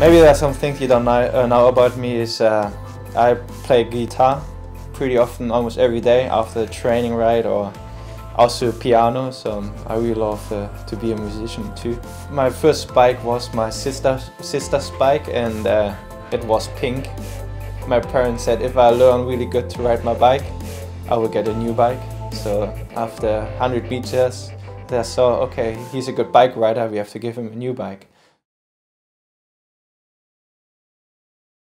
Maybe there's some things you don't know, uh, know about me is uh, I play guitar pretty often, almost every day after training ride or also piano, so I really love uh, to be a musician too. My first bike was my sister's, sister's bike and uh, it was pink. My parents said if I learn really good to ride my bike, I will get a new bike. So after 100 beaches, they saw, okay, he's a good bike rider, we have to give him a new bike.